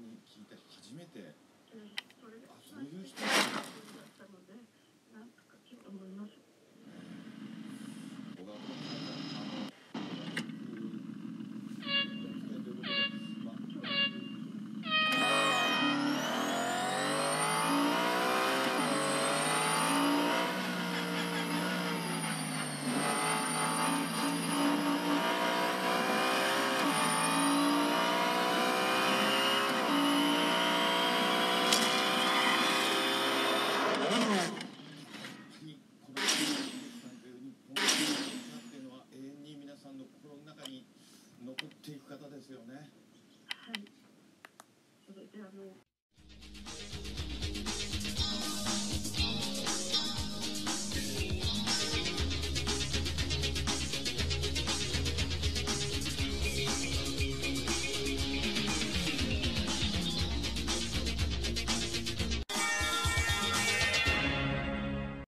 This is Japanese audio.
に聞いて初めて、うん。残っていく方ですよね。はい。